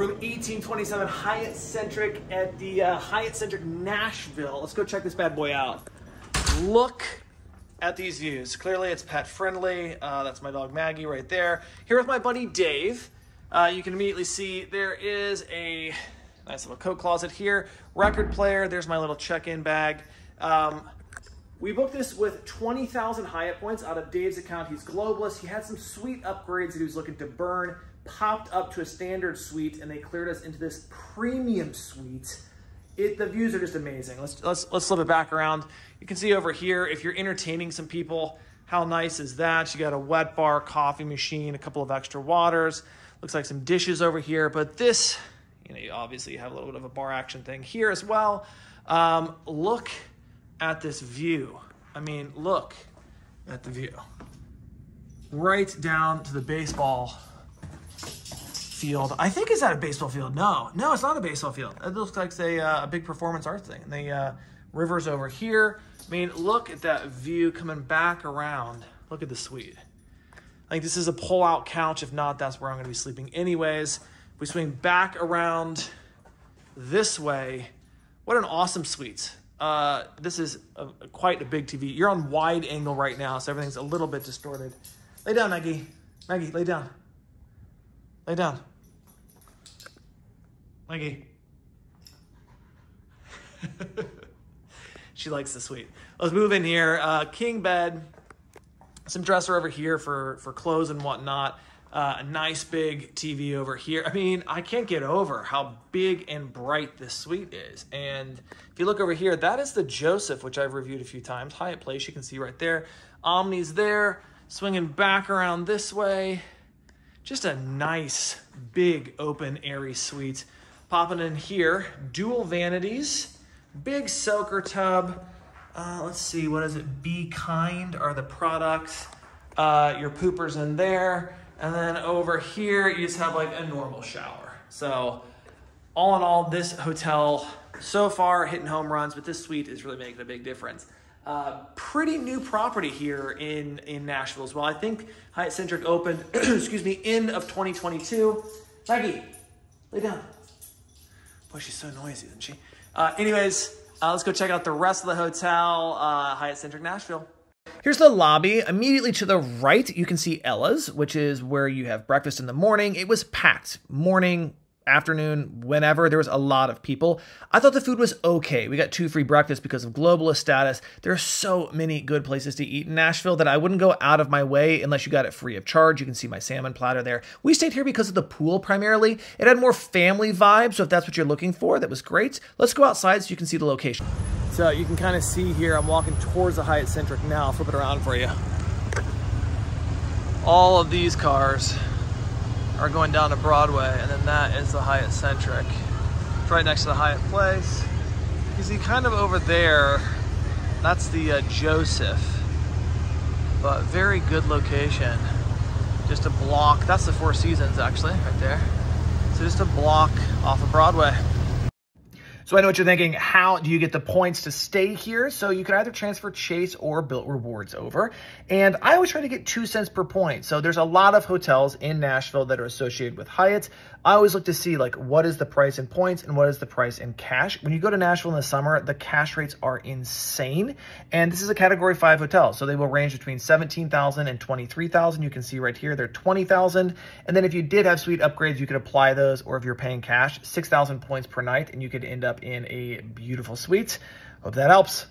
room 1827 Hyatt Centric at the uh, Hyatt Centric Nashville. Let's go check this bad boy out. Look at these views. Clearly it's pet friendly. Uh, that's my dog Maggie right there. Here with my buddy Dave. Uh, you can immediately see there is a nice little coat closet here. Record player. There's my little check-in bag. Um, we booked this with 20,000 Hyatt points out of Dave's account. He's globalist. He had some sweet upgrades that he was looking to burn, popped up to a standard suite, and they cleared us into this premium suite. It, the views are just amazing. Let's, let's, let's flip it back around. You can see over here, if you're entertaining some people, how nice is that? You got a wet bar, coffee machine, a couple of extra waters. Looks like some dishes over here, but this, you know, you obviously have a little bit of a bar action thing here as well. Um, look at this view. I mean, look at the view. Right down to the baseball field. I think is that a baseball field? No, no, it's not a baseball field. It looks like a, uh, a big performance art thing. And the uh, river's over here. I mean, look at that view coming back around. Look at the suite. Like this is a pull-out couch. If not, that's where I'm going to be sleeping anyways. We swing back around this way, what an awesome suite. Uh, this is a, a, quite a big TV. You're on wide angle right now, so everything's a little bit distorted. Lay down, Maggie. Maggie, lay down. Lay down. Maggie. she likes the suite. Let's move in here. Uh, king bed. Some dresser over here for, for clothes and whatnot. Uh, a nice big TV over here. I mean, I can't get over how big and bright this suite is. And if you look over here, that is the Joseph, which I've reviewed a few times. Hyatt Place, you can see right there. Omni's there, swinging back around this way. Just a nice, big, open, airy suite. Popping in here, dual vanities, big soaker tub. Uh, let's see, what is it? Be Kind are the products. Uh, your poopers in there. And then over here, you just have like a normal shower. So all in all, this hotel so far hitting home runs, but this suite is really making a big difference. Uh, pretty new property here in, in Nashville as well. I think Hyatt Centric opened, excuse me, end of 2022. Maggie, lay down. Boy, she's so noisy, isn't she? Uh, anyways, uh, let's go check out the rest of the hotel, uh, Hyatt Centric Nashville. Here's the lobby. Immediately to the right, you can see Ella's, which is where you have breakfast in the morning. It was packed. Morning, afternoon, whenever, there was a lot of people. I thought the food was okay. We got two free breakfasts because of globalist status. There are so many good places to eat in Nashville that I wouldn't go out of my way unless you got it free of charge. You can see my salmon platter there. We stayed here because of the pool primarily. It had more family vibes, so if that's what you're looking for, that was great. Let's go outside so you can see the location. So you can kind of see here, I'm walking towards the Hyatt Centric now. I'll flip it around for you. All of these cars are going down to Broadway, and then that is the Hyatt Centric. It's right next to the Hyatt Place. You see kind of over there, that's the uh, Joseph, but very good location. Just a block, that's the Four Seasons actually, right there. So just a block off of Broadway. So I know what you're thinking, how do you get the points to stay here? So you can either transfer Chase or Bilt Rewards over. And I always try to get two cents per point. So there's a lot of hotels in Nashville that are associated with Hyatt. I always look to see like what is the price in points and what is the price in cash. When you go to Nashville in the summer, the cash rates are insane. And this is a category five hotel. So they will range between 17,000 and 23,000. You can see right here, they're 20,000. And then if you did have suite upgrades, you could apply those, or if you're paying cash, 6,000 points per night, and you could end in a beautiful suite. Hope that helps.